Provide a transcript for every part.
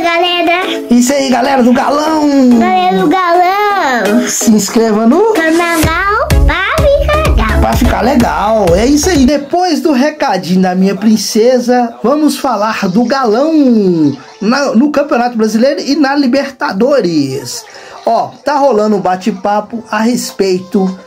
galera. Isso aí, galera do Galão. Galera do Galão. Se inscreva no canal pra ficar legal. Pra ficar legal. É isso aí. Depois do recadinho da minha princesa, vamos falar do Galão na, no Campeonato Brasileiro e na Libertadores. Ó, tá rolando um bate-papo a respeito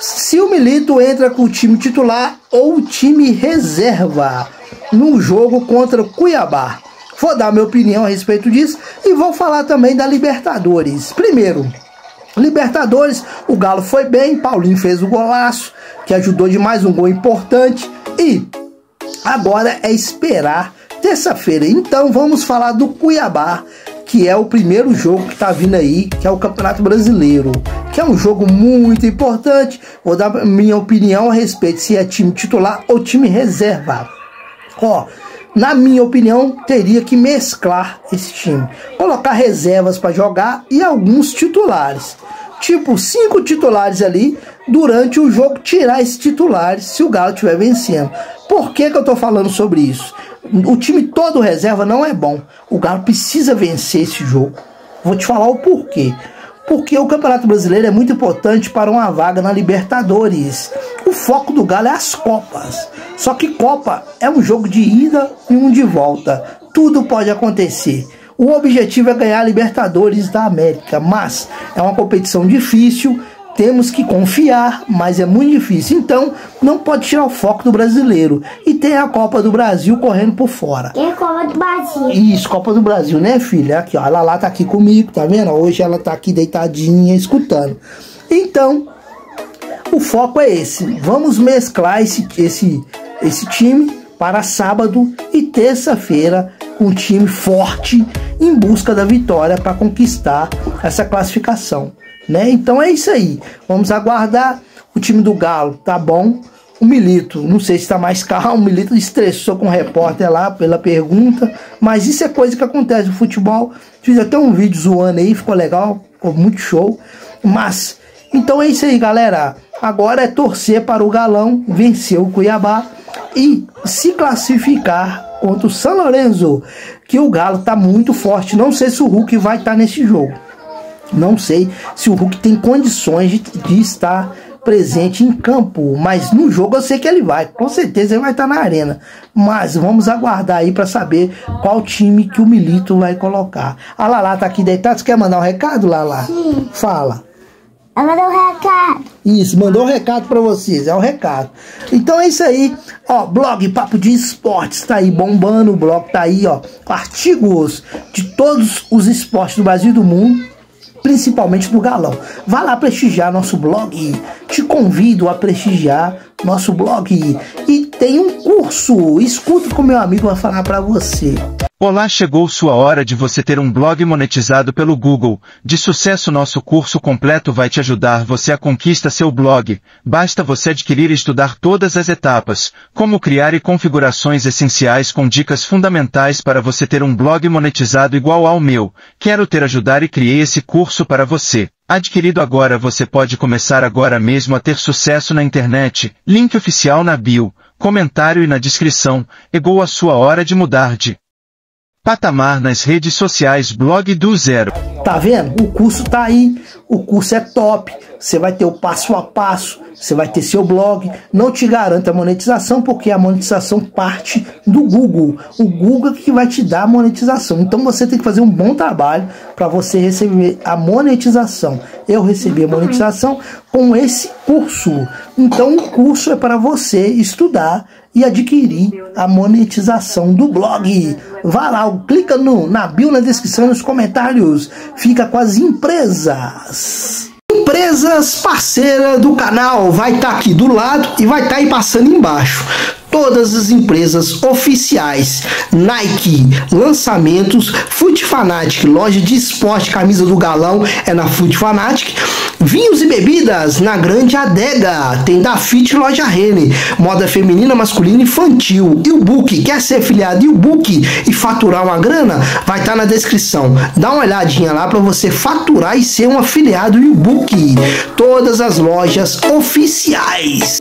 se o Milito entra com o time titular ou o time reserva no jogo contra o Cuiabá. Vou dar minha opinião a respeito disso e vou falar também da Libertadores. Primeiro, Libertadores, o Galo foi bem, Paulinho fez o golaço, que ajudou de mais um gol importante e agora é esperar terça-feira. Então vamos falar do Cuiabá, que é o primeiro jogo que está vindo aí, que é o Campeonato Brasileiro, que é um jogo muito importante. Vou dar minha opinião a respeito se é time titular ou time reserva. Ó, na minha opinião, teria que mesclar esse time, colocar reservas para jogar e alguns titulares. Tipo, cinco titulares ali durante o jogo, tirar esses titulares se o Galo estiver vencendo. Por que, que eu estou falando sobre isso? O time todo reserva não é bom. O Galo precisa vencer esse jogo. Vou te falar o porquê. Porque o Campeonato Brasileiro é muito importante para uma vaga na Libertadores. O foco do Galo é as Copas. Só que Copa é um jogo de ida e um de volta. Tudo pode acontecer. O objetivo é ganhar a Libertadores da América, mas é uma competição difícil temos que confiar, mas é muito difícil. Então, não pode tirar o foco do brasileiro. E tem a Copa do Brasil correndo por fora. Tem a Copa do Brasil. Isso, Copa do Brasil, né, filha? Aqui, ó, a Lala tá aqui comigo, tá vendo? Hoje ela tá aqui deitadinha, escutando. Então, o foco é esse. Vamos mesclar esse, esse, esse time para sábado e terça-feira um time forte em busca da vitória para conquistar essa classificação né? Então é isso aí. Vamos aguardar. O time do Galo tá bom. O Milito, não sei se está mais calmo. O Milito estressou com o repórter lá pela pergunta. Mas isso é coisa que acontece no futebol. Fiz até um vídeo zoando aí, ficou legal, ficou muito show. Mas, então é isso aí, galera. Agora é torcer para o Galão vencer o Cuiabá e se classificar contra o São Lourenço. Que o Galo tá muito forte. Não sei se o Hulk vai estar tá nesse jogo. Não sei se o Hulk tem condições de, de, estar presente em campo, mas no jogo eu sei que ele vai, com certeza ele vai estar na arena. Mas vamos aguardar aí para saber qual time que o Milito vai colocar. A Lala tá aqui deitada, você quer mandar um recado, Lala? Sim. Fala. Ela mandou um recado. Isso, mandou um recado para vocês, é um recado. Então é isso aí, ó, blog Papo de Esportes tá aí bombando, o blog tá aí, ó, artigos de todos os esportes do Brasil e do mundo principalmente do galão. Vá lá prestigiar nosso blog. Te convido a prestigiar nosso blog. E tem um curso. Escuta o que o meu amigo vai falar para você. Olá, chegou sua hora de você ter um blog monetizado pelo Google. De sucesso, nosso curso completo vai te ajudar você a conquista seu blog. Basta você adquirir e estudar todas as etapas, como criar e configurações essenciais com dicas fundamentais para você ter um blog monetizado igual ao meu. Quero ter ajudar e criei esse curso para você. Adquirido agora você pode começar agora mesmo a ter sucesso na internet. Link oficial na bio, comentário e na descrição. Chegou a sua hora de mudar de Patamar nas redes sociais Blog do Zero. Tá vendo? O curso tá aí. O curso é top. Você vai ter o passo a passo. Você vai ter seu blog. Não te garanta a monetização, porque a monetização parte do Google. O Google é que vai te dar a monetização. Então você tem que fazer um bom trabalho para você receber a monetização. Eu recebi a monetização com esse curso. Então o curso é para você estudar e adquirir a monetização do blog. Vá lá, clica no, na bio, na descrição, nos comentários. Fica com as empresas. Empresas parceira do canal vai estar tá aqui do lado e vai estar tá aí passando embaixo todas as empresas oficiais. Nike, lançamentos, Food Fanatic, loja de esporte, camisa do galão é na Food Fanatic. Vinhos e bebidas na Grande Adega, tem da Fit Loja Rene, moda feminina, masculina e infantil. E o Book, quer ser afiliado e o Book e faturar uma grana? Vai estar tá na descrição. Dá uma olhadinha lá para você faturar e ser um afiliado e o Book. Todas as lojas oficiais.